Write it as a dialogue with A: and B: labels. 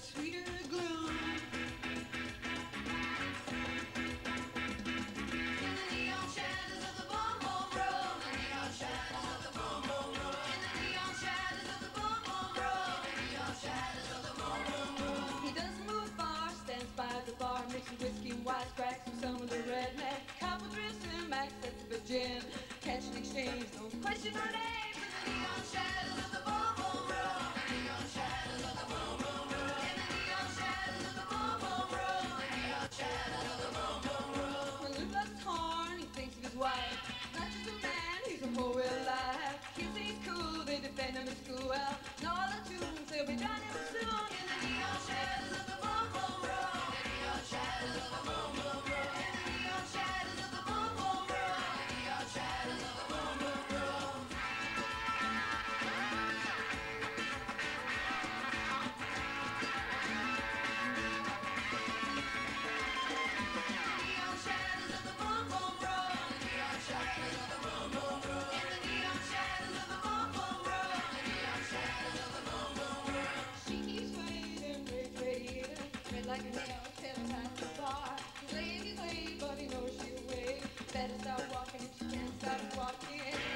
A: sweeter gloom. In the neon shadows of the the neon shadows of the. In the neon shadows of the the neon shadows of the. He doesn't move far, stands by the bar, mixing whiskey and wisecracks with some of the redneck. Couple drinks and max of a gin. Catch and exchange, no question or name. The neon shadows like a nail, seven times the bar. He's he's late, but he knows she'll wait. Better start walking if she can't stop walking.